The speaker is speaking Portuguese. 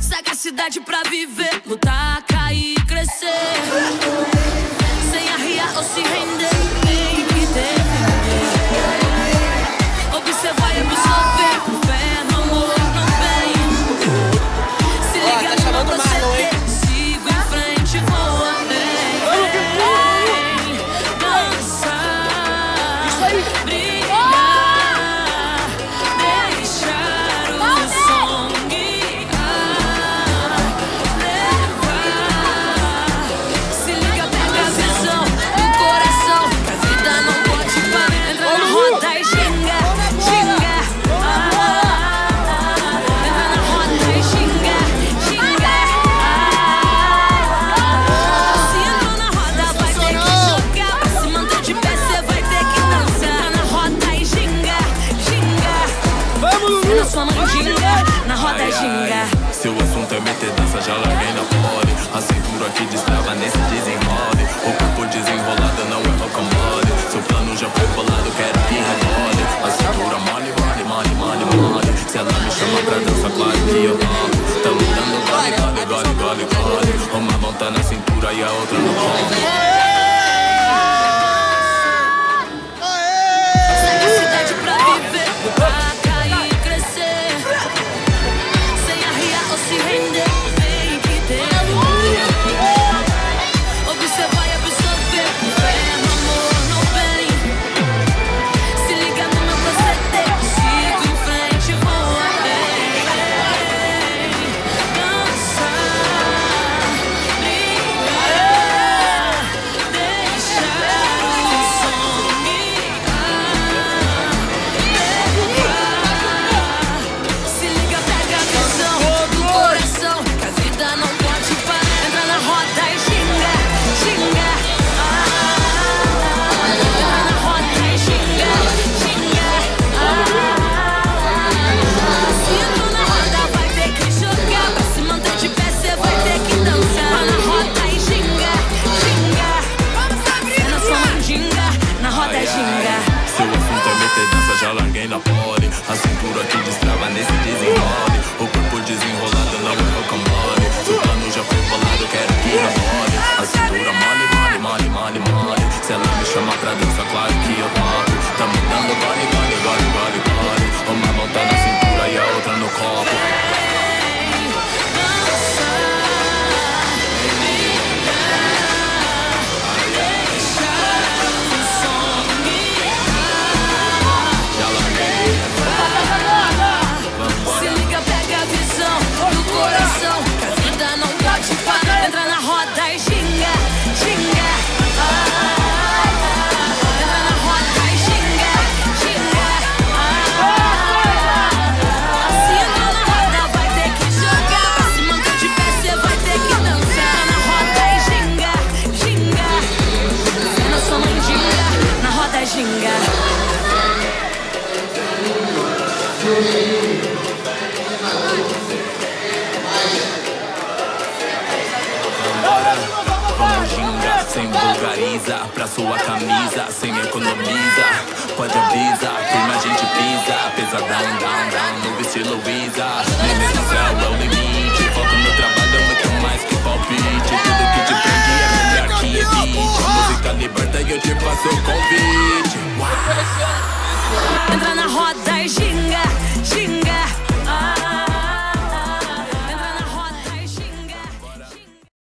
Saca cidade pra viver, lutar. sua mandinga na roda ai, ginga. Ai, seu assunto é meter dança, já larguei na pole. A cintura que destrava nesse desenrole. O corpo desenrolado não é rocambole. Seu plano já foi bolado, quero que revole. A cintura mole, mole, mole, mole, mole. Se ela me chama pra dança, claro que eu amo. Tamo dando gole, gole, gole, gole, gole. Uma mão tá na cintura e a outra no colo. Sem vulgariza, pra sua camisa, sem economiza. Pode avisa, firma a gente pisa. Pesadão, down, down, novo estilo Luiza. Limite do céu é o limite. Foco no trabalho, muito mais que palpite. Tudo que te prende é melhor que evite. Música liberta e eu te faço o convite. Entra na roda.